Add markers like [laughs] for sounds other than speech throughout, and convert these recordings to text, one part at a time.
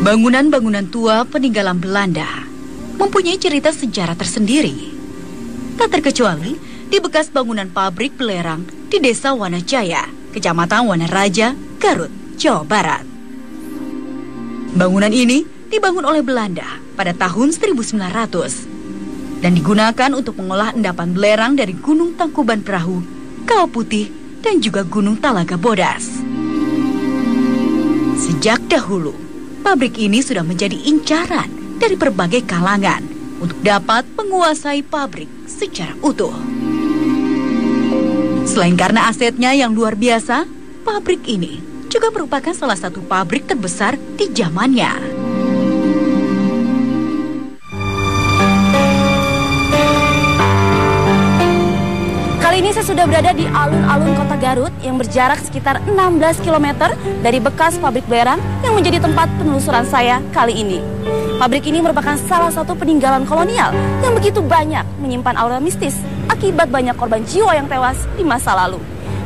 Bangunan-bangunan tua peninggalan Belanda mempunyai cerita sejarah tersendiri. Tak terkecuali di bekas bangunan pabrik belerang di Desa Wanajaya, Kecamatan Wanaraja, Garut, Jawa Barat. Bangunan ini dibangun oleh Belanda pada tahun 1900 dan digunakan untuk mengolah endapan belerang dari Gunung Tangkuban Perahu, Kawah Putih, dan juga Gunung Talaga Bodas. Sejak dahulu, pabrik ini sudah menjadi incaran dari berbagai kalangan untuk dapat menguasai pabrik secara utuh. Selain karena asetnya yang luar biasa, pabrik ini juga merupakan salah satu pabrik terbesar di zamannya. Ini saya sudah berada di alun-alun kota Garut yang berjarak sekitar 16 km dari bekas pabrik belerang yang menjadi tempat penelusuran saya kali ini. Pabrik ini merupakan salah satu peninggalan kolonial yang begitu banyak menyimpan aura mistis akibat banyak korban jiwa yang tewas di masa lalu.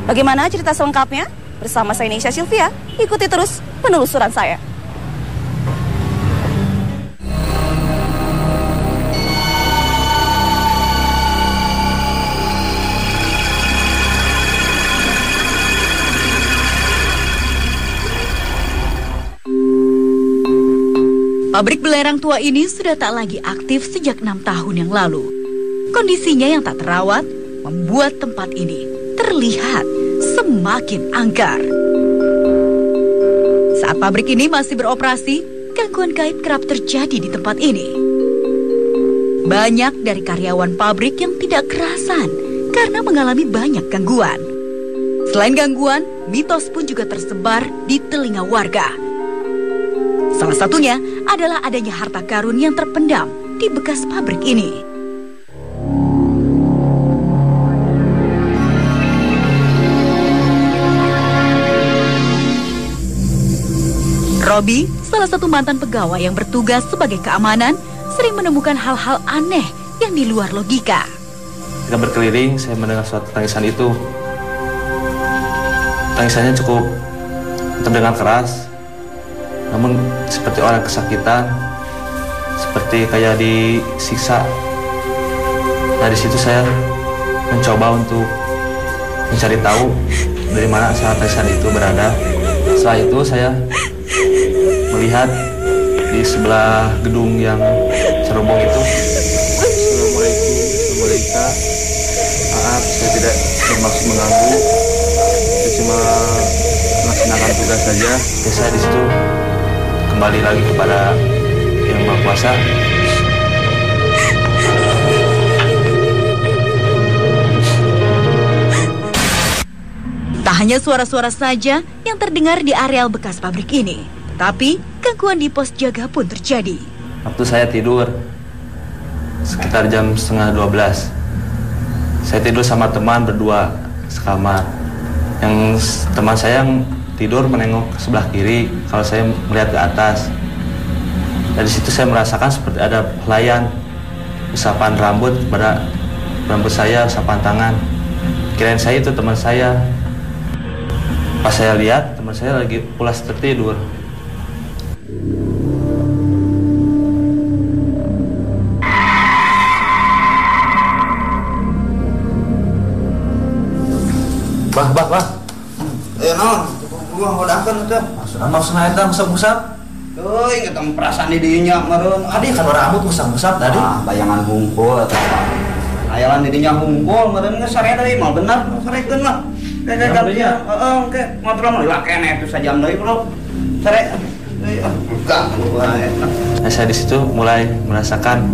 Bagaimana cerita selengkapnya? Bersama saya Nisha Sylvia, ikuti terus penelusuran saya. Pabrik belerang tua ini sudah tak lagi aktif sejak enam tahun yang lalu. Kondisinya yang tak terawat membuat tempat ini terlihat semakin angker. Saat pabrik ini masih beroperasi, gangguan gaib kerap terjadi di tempat ini. Banyak dari karyawan pabrik yang tidak kerasan karena mengalami banyak gangguan. Selain gangguan, mitos pun juga tersebar di telinga warga Salah satunya adalah adanya harta karun yang terpendam di bekas pabrik ini. Robi, salah satu mantan pegawai yang bertugas sebagai keamanan, sering menemukan hal-hal aneh yang di luar logika. Ketika berkeliling, saya mendengar suatu tangisan itu. Tangisannya cukup terdengar keras, namun seperti orang kesakitan seperti kayak disiksa dari situ saya mencoba untuk mencari tahu dari mana asal pesan itu berada. Setelah itu saya melihat di sebelah gedung yang cerobong itu. Assalamualaikum Assalamualaikum maaf saya tidak bermaksud mengganggu. Saya cuma melaksanakan tugas saja. Saya di situ kembali lagi kepada Yang Maha Kuasa. Tak hanya suara-suara saja yang terdengar di areal bekas pabrik ini, tapi gangguan di pos jaga pun terjadi. Waktu saya tidur, sekitar jam setengah 12, saya tidur sama teman berdua sekamar. Yang teman saya yang tidur menengok ke sebelah kiri. Kalau saya melihat ke atas. Dari situ saya merasakan seperti ada pelayan usapan rambut pada rambut saya usapan tangan. Kirain saya itu teman saya. Pas saya lihat teman saya lagi pulas tertidur. Bah, bah, bah. Eh, non, gua ngodangkeun teh. Sudah mau sengaja musab-musab. Euy, ngeteng perasaan di dinya meureun. Adi kan rambut musab-musab tadi. Ah, bayangan hungkul eta. Hayalan di dinya hungkul meureun geus sare deui mal bener sarekeun mah. Kayak gantinya. Heeh, oke. Ngobrol mah lah kene itu sajam deui, Bro. Sare. Enggak, gua Nah, saya di situ mulai merasakan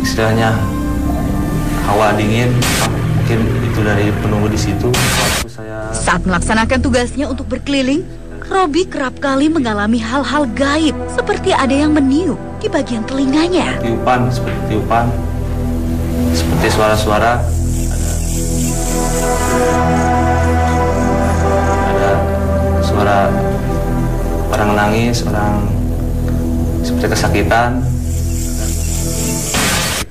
istilahnya hawa dingin mungkin itu dari penunggu di situ Saat melaksanakan tugasnya untuk berkeliling, Robi kerap kali mengalami hal-hal gaib seperti ada yang meniup di bagian telinganya. tiupan seperti tiupan seperti suara-suara ada ada suara orang nangis orang seperti kesakitan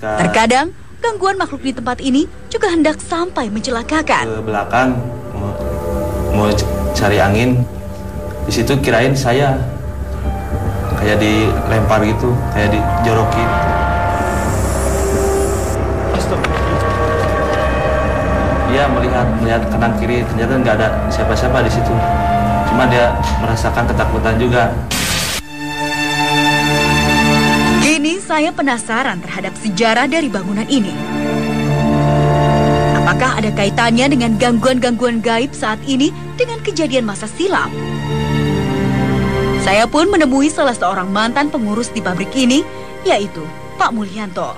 Terkadang, gangguan makhluk di tempat ini juga hendak sampai mencelakakan. ke belakang mau, cari angin di situ kirain saya kayak dilempar gitu kayak dijorokin Dia melihat melihat kanan kiri ternyata nggak ada siapa-siapa di situ. Cuma dia merasakan ketakutan juga. Kini saya penasaran terhadap sejarah dari bangunan ini. Apakah ada kaitannya dengan gangguan-gangguan gaib saat ini dengan kejadian masa silam? Saya pun menemui salah seorang mantan pengurus di pabrik ini, yaitu Pak Mulyanto.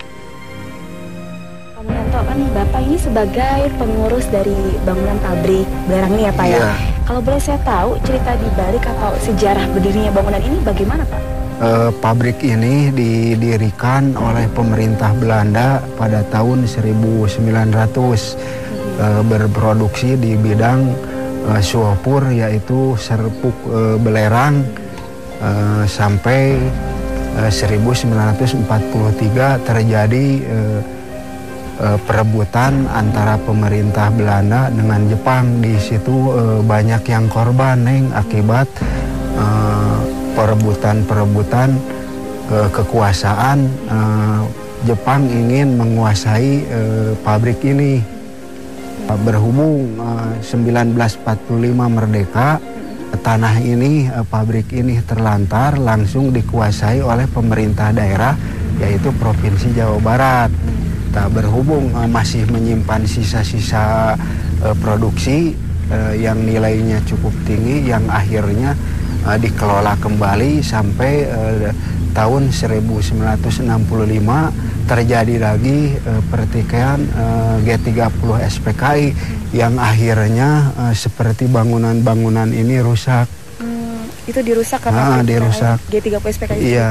Pak Mulyanto kan Bapak ini sebagai pengurus dari bangunan pabrik belerang ini ya Pak ya. Iya. Kalau boleh saya tahu cerita di balik atau sejarah berdirinya bangunan ini bagaimana Pak? Eh, pabrik ini didirikan oleh pemerintah Belanda pada tahun 1900 eh, berproduksi di bidang eh, suapur yaitu serpuk eh, belerang eh, sampai eh, 1943 terjadi eh, eh, perebutan antara pemerintah Belanda dengan Jepang. Di situ eh, banyak yang korban neng akibat eh, perebutan-perebutan eh, kekuasaan eh, Jepang ingin menguasai eh, pabrik ini. Berhubung eh, 1945 merdeka tanah ini pabrik ini terlantar langsung dikuasai oleh pemerintah daerah yaitu provinsi Jawa Barat. Tak berhubung masih menyimpan sisa-sisa produksi yang nilainya cukup tinggi yang akhirnya eh, dikelola kembali sampai eh, tahun 1965 terjadi lagi eh, pertikaian eh, G30 SPKI yang akhirnya eh, seperti bangunan-bangunan ini rusak. Hmm, itu dirusak Ah, karena dirusak. G30 SPK itu. Iya.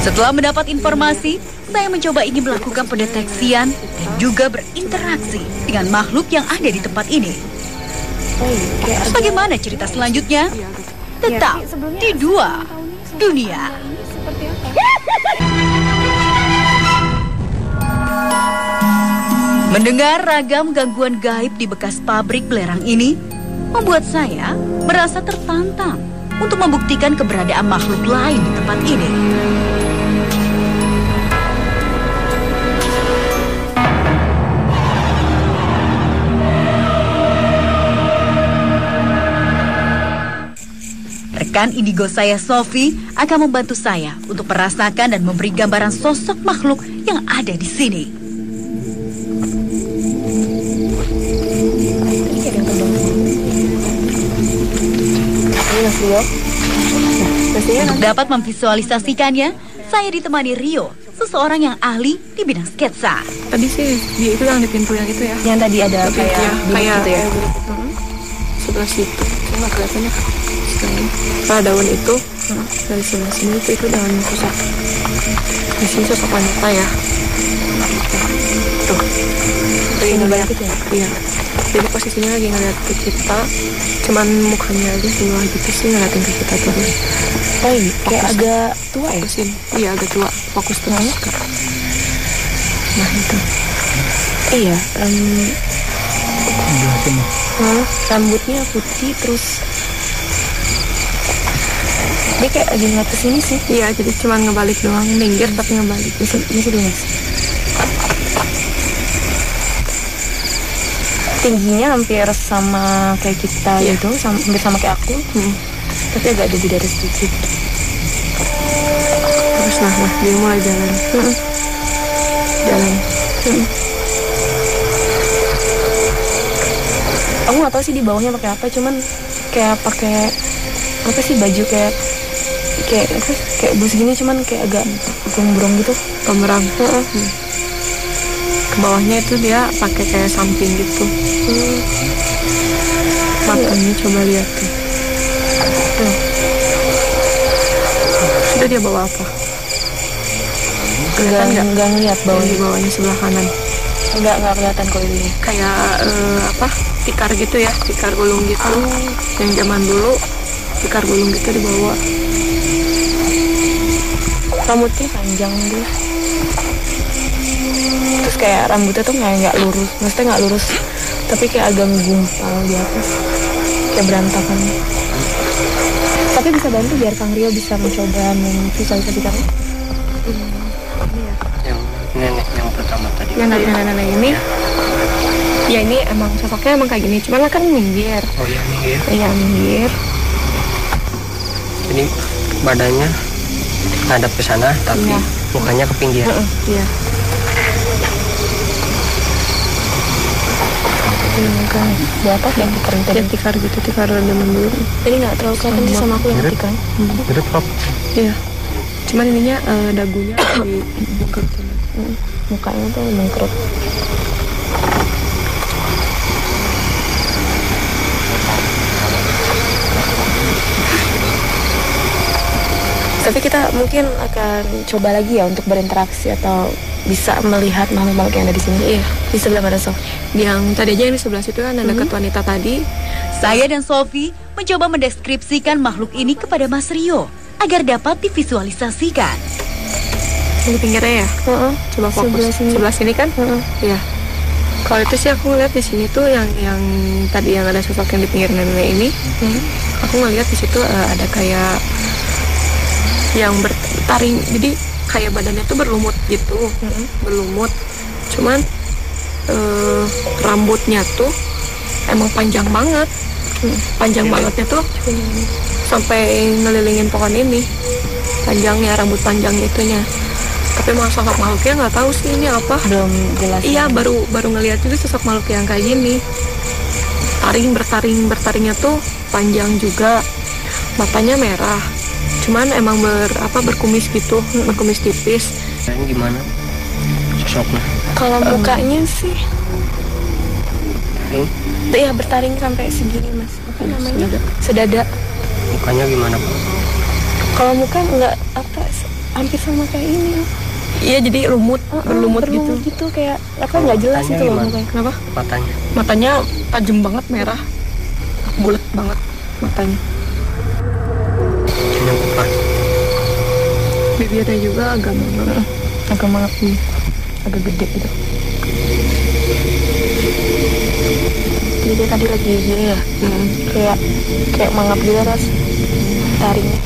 Setelah mendapat informasi, saya mencoba ingin melakukan pendeteksian dan juga berinteraksi dengan makhluk yang ada di tempat ini. Terus bagaimana cerita selanjutnya? Tetap di dua dunia. Mendengar ragam gangguan gaib di bekas pabrik belerang ini membuat saya merasa tertantang untuk membuktikan keberadaan makhluk lain di tempat ini. Rekan indigo saya Sofi akan membantu saya untuk merasakan dan memberi gambaran sosok makhluk yang ada di sini. Kayak Untuk dapat memvisualisasikannya, saya ditemani Rio, seseorang yang ahli di bidang sketsa. Tadi sih dia itu yang di pintu yang itu ya. yang tadi ada Tapi kayak ya, kayak gitu ya. Mm-mm. Sebelah situ. Cuma kelihatannya sekarang. Kalau daun itu dari sebelah sini itu itu daun sosok. Di sini sosok wanita ya. Tuh. Lagi ngeliat gitu ya? Iya. Jadi posisinya lagi ngeliat ke kita. Cuman mukanya aja bawah gitu sih ngeliatin ke kita terus. Oh iya, kayak agak tua ya? Fokusin. Iya agak tua. Fokus terus. ke- Nah itu. Iya, em, Hah? rambutnya putih terus dia kayak lagi ngeliat ke sini sih. Iya, jadi cuman ngebalik doang, minggir tapi ngebalik. Misi, misi dulu mas. Tingginya hampir sama kayak kita Iya. gitu, sama, hampir sama kayak aku. Hmm. Tapi agak lebih dari sedikit. Terus nah, nah dia mulai jalan. Hmm. Jalan. Aku nggak tahu sih di bawahnya pakai apa, cuman kayak pakai apa sih baju kayak kayak apa sih, kayak bus gini cuman kayak agak gombrong gitu. Pemerang. Hmm. Ke bawahnya itu dia pakai kayak samping gitu. Hmm. Matanya coba lihat tuh. Tuh. Itu dia bawa apa? Enggak nggak? enggak ngeliat Bawah di bawahnya sebelah kanan. Enggak enggak kelihatan kok ini. Kayak eh, apa? Tikar gitu ya, tikar gulung gitu. Yang zaman dulu tikar gulung gitu dibawa. Rambutnya panjang gitu. Terus kayak rambutnya tuh nggak nggak lurus, maksudnya nggak lurus, tapi kayak agak gumpal di atas, kayak berantakan. Tapi bisa bantu biar Kang Rio bisa mencoba memvisualisasikannya. yang nenek yang pertama tadi Yang dari nenek-nenek ini, ya ini emang sosoknya emang kayak gini. Cuman kan minggir, oh ya minggir iya minggir. jadi badannya hadap ke sana tapi Iya. mukanya ke pinggir Heeh, Iya. Ini kan di atas yang tikar tadi. tikar gitu, tikar dulu. Jadi nggak terlalu kelihatan sih sama aku yang tikar. Mirip kok. Iya. Cuman ininya eh, dagunya di buka Mukanya tuh mengkerut. Tapi kita mungkin akan coba lagi ya untuk berinteraksi atau bisa melihat makhluk-makhluk yang ada di sini. Iya, di sebelah mana Sof? Yang tadi aja yang di sebelah situ kan ada dekat wanita tadi. Saya dan Sofi mencoba mendeskripsikan makhluk ini kepada Mas Rio agar dapat divisualisasikan. Di pinggirnya ya? Coba fokus. Sebelah sini. Sebelah sini kan? Iya. Kalau itu sih aku ngeliat di sini tuh yang yang tadi yang ada sosok yang di pinggir nenek ini, aku ngeliat di situ eh, ada kayak yang bertaring, jadi kayak badannya tuh berlumut gitu, berlumut. Cuman eh, rambutnya tuh emang panjang banget, panjang bangetnya tuh sampai ngelilingin pohon ini, panjangnya rambut panjangnya itunya. Tapi mau sosok makhluknya nggak tahu sih ini apa. Belum jelas. iya baru baru ngeliat juga sosok makhluk yang kayak gini. Taring bertaring bertaringnya tuh panjang juga. Matanya merah cuman emang ber apa berkumis gitu berkumis tipis. Ini gimana? Sosoknya? Kalau mukanya sih. Taring. Iya bertaring sampai segini mas. Apa namanya? sedada mukanya gimana pak? Kalau muka nggak apa hampir sama kayak ini. Iya jadi lumut berlumut, gitu. gitu kayak apa nggak jelas Matanya itu loh mukanya. Kenapa? Matanya? Matanya tajam banget merah bulat banget matanya ini depan bibirnya juga agak mangap agak mangap nih agak gede gitu. Jadi dia tadi lagi gini ya? Kayak kayak mangap gitu ras. Taringnya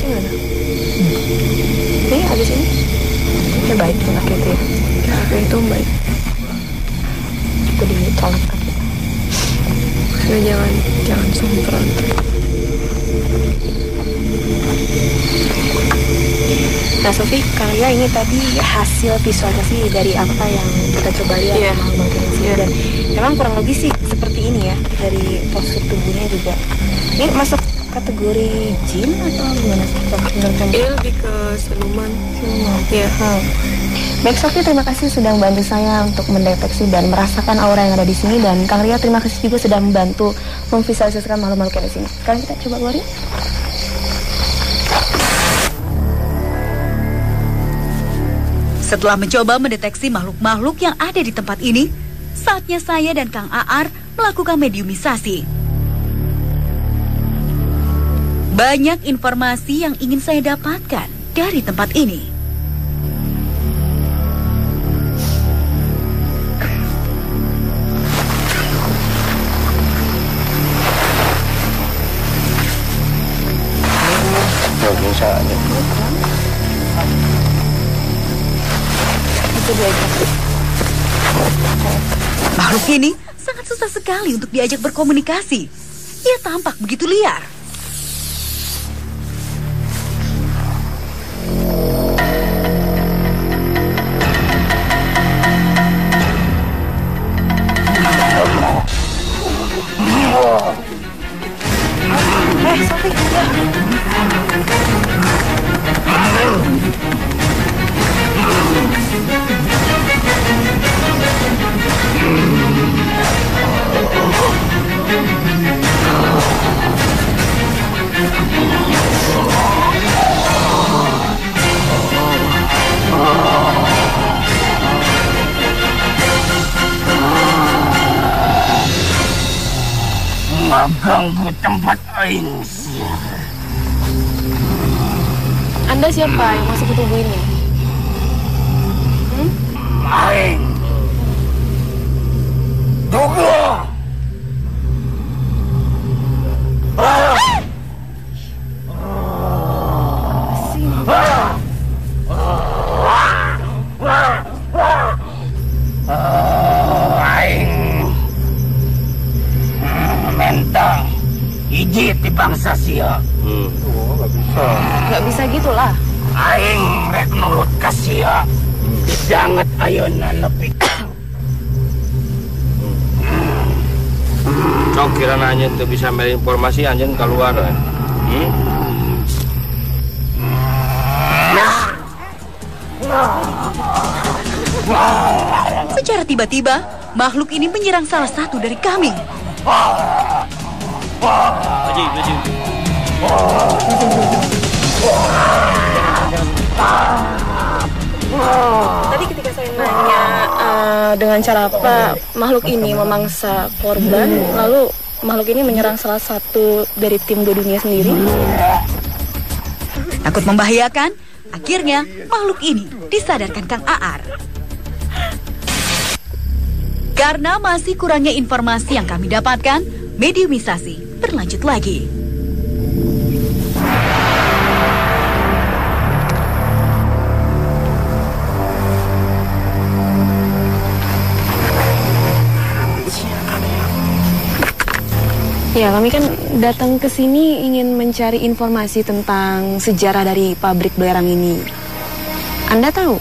gimana? Ini habis ini? Ya baik anak itu ya. Anak itu baik Kaki Sudah jangan Jangan sempron Nah Sofi, Kalia ini tadi hasil visualisasi dari apa yang kita coba lihat yeah. sama Bang Kenzi dan memang kurang lebih sih seperti ini ya dari postur tubuhnya juga. Ini masuk kategori jin atau gimana sih? Ini lebih ke siluman. Siluman. Iya. Hmm. Baik Sofi, terima kasih sudah membantu saya untuk mendeteksi dan merasakan aura yang ada di sini dan Kang Ria terima kasih juga sudah membantu memvisualisasikan makhluk-makhluk yang di sini. Sekarang kita coba yuk. Setelah mencoba mendeteksi makhluk-makhluk yang ada di tempat ini, saatnya saya dan Kang Aar melakukan mediumisasi. Banyak informasi yang ingin saya dapatkan dari tempat ini. Aja. Makhluk ini sangat susah sekali untuk diajak berkomunikasi. Ia tampak begitu liar. Siapa yang masuk ke tubuh ini? Nanya tuh bisa meli informasi anjing keluar. eh. Hmm? Secara tiba-tiba, makhluk ini menyerang salah satu dari kami. Aji, aji. Tadi ketika saya nanya eh, dengan cara apa makhluk ini memangsa korban, lalu makhluk ini menyerang salah satu dari tim dua dunia sendiri. Takut membahayakan, akhirnya makhluk ini disadarkan Kang Aar. Karena masih kurangnya informasi yang kami dapatkan, mediumisasi berlanjut lagi. Ya, kami kan datang ke sini ingin mencari informasi tentang sejarah dari pabrik belerang ini. Anda tahu?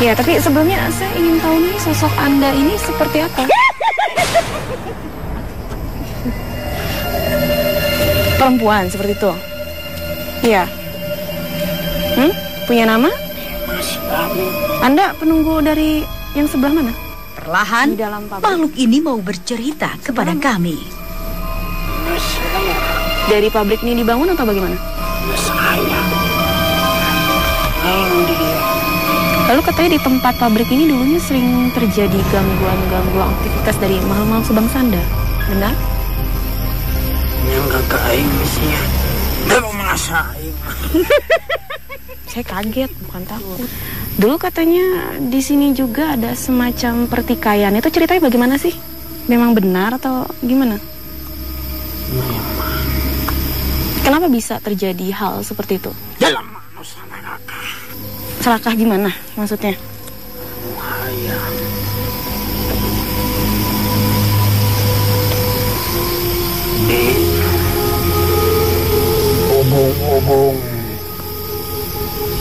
Ya, tapi sebelumnya saya ingin tahu nih sosok Anda ini seperti apa? Perempuan seperti itu. Iya. Hmm? Punya nama? Anda penunggu dari yang sebelah mana? Perlahan, Di dalam pabrik. makhluk ini mau bercerita kepada kami. Dari pabrik ini dibangun atau bagaimana? Lalu katanya di tempat pabrik ini dulunya sering terjadi gangguan-gangguan aktivitas dari makhluk-makhluk subang sanda. Benar? Yang kakak aing sia. Dia mau merasa aing. [laughs] Saya kaget, bukan takut. Dulu katanya di sini juga ada semacam pertikaian. Itu ceritanya bagaimana sih? Memang benar atau gimana? Kenapa bisa terjadi hal seperti itu? Dalam. Celaka gimana maksudnya? Di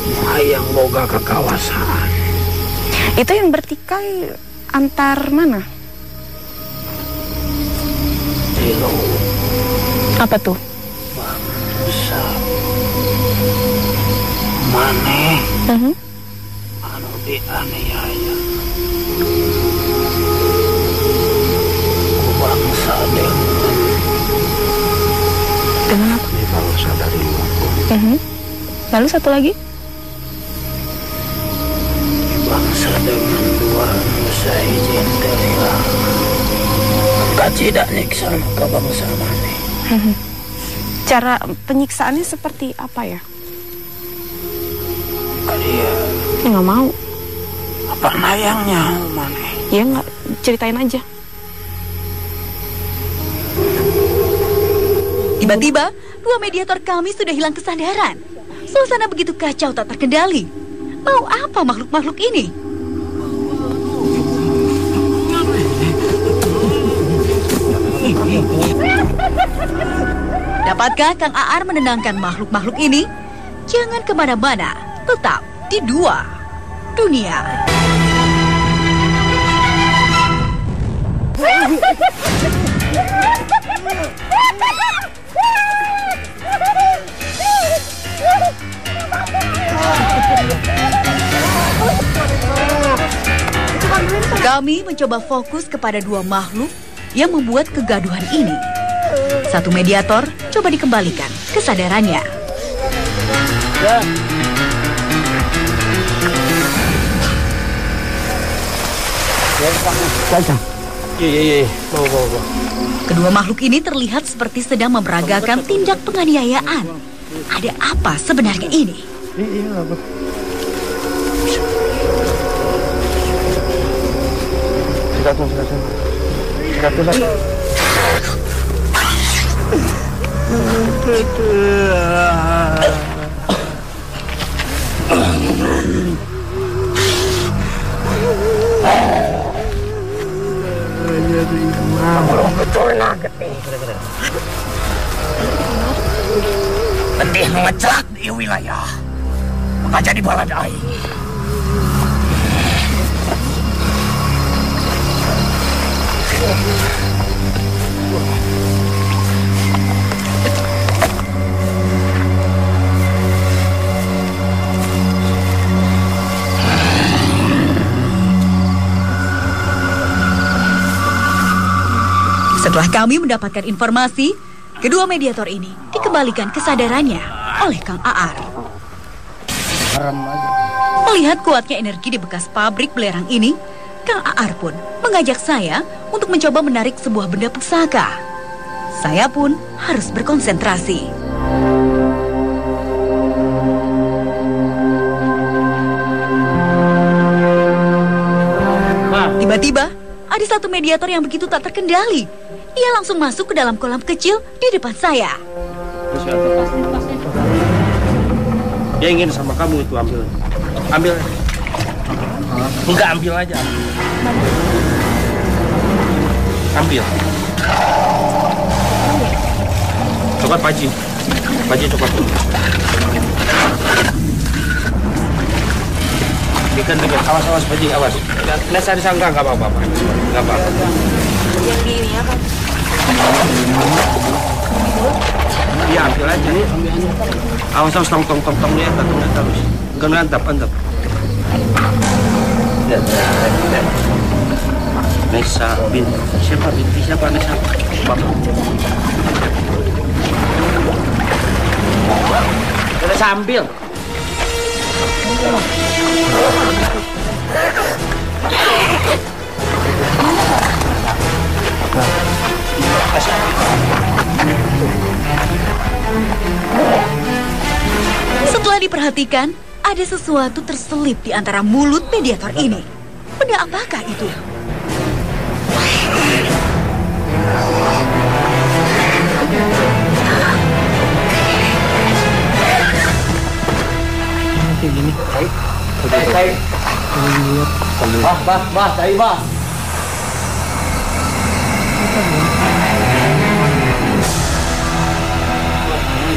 hayang boga kekawasan. Itu yang bertikai antar mana? Di Apa tuh? bangsa. Maneh Mhm. anu dianiaya. Ku bangsa dengan Dengan apa? di bangsa dari luar Mhm. Lalu satu lagi? Dengan dua nusa izin dari Angkat tidak nyiksa ke bangsa mana Cara penyiksaannya seperti apa ya? Dia Ya nggak mau. apa nayangnya mana Ya nggak ceritain aja. Tiba-tiba, dua mediator kami sudah hilang kesadaran. Suasana begitu kacau tak terkendali. Mau apa makhluk-makhluk ini? Dapatkah Kang Aar menenangkan makhluk-makhluk ini? Jangan ke mana-mana, tetap di dua dunia. Kami mencoba fokus kepada dua makhluk yang membuat kegaduhan ini. Satu mediator coba dikembalikan kesadarannya. Ya. Kedua makhluk ini terlihat seperti sedang memperagakan tindak penganiayaan. Ada apa sebenarnya ini? Iya, getih. Getih mengecelak di wilayah. Maka jadi baladai. Setelah kami mendapatkan informasi, kedua mediator ini dikembalikan kesadarannya oleh Kang Aar. Melihat kuatnya energi di bekas pabrik belerang ini, Kang Aar pun mengajak saya untuk mencoba menarik sebuah benda pusaka. Saya pun harus berkonsentrasi. Tiba-tiba, ada satu mediator yang begitu tak terkendali. Ia langsung masuk ke dalam kolam kecil di depan saya. Dia ingin sama kamu itu ambil. Ambil. Enggak ambil aja. Ambil. Coklat paji. Paji coklat. Ikan dekat. Awas awas paji awas. Nggak sari sangka nggak apa-apa. Nggak apa-apa. Yang ini apa? Iya ambil aja. Awas awas tong tong tong tong ya, tong terus. Enggak antap antap. Nesa bin siapa binti siapa Nesa? Bapak. Kita sambil. Setelah diperhatikan, ada sesuatu terselip di antara mulut mediator ini. Benda apakah itu? Dari bah.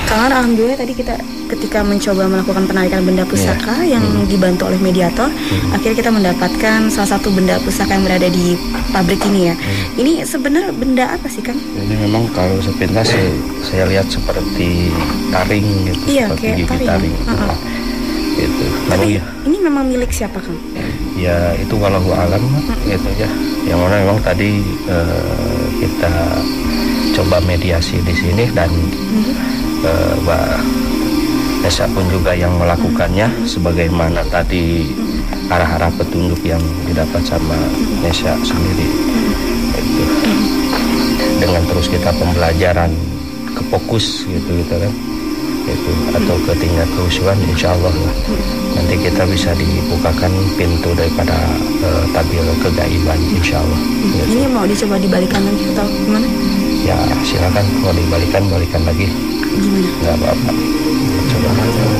Karena alhamdulillah tadi kita ketika mencoba melakukan penarikan benda pusaka yang dibantu oleh mediator, akhirnya kita mendapatkan salah satu benda pusaka yang berada di pabrik ini ya. Ini sebenarnya benda apa sih Kang? Ini memang kalau sepintas saya, saya lihat seperti taring gitu, Iya, seperti kayak gigi taring. taring. Heeh. Gitu. Tapi ya, ini memang milik siapa Kang? ya itu kalau alam gitu ya. Yang mana memang tadi eh, kita coba mediasi di sini dan eh, Mbak Nesa pun juga yang melakukannya sebagaimana tadi arah-arah petunjuk yang didapat sama Nesa sendiri. Itu. Dengan terus kita pembelajaran ke fokus gitu gitu kan itu atau ke tingkat kehusuan insya Allah lah. nanti kita bisa dibukakan pintu daripada eh, tabir kegaiban insya Allah Gitu. Ini mau dicoba dibalikan lagi atau gimana? ya silakan mau dibalikan balikan lagi Gimana? nggak apa-apa coba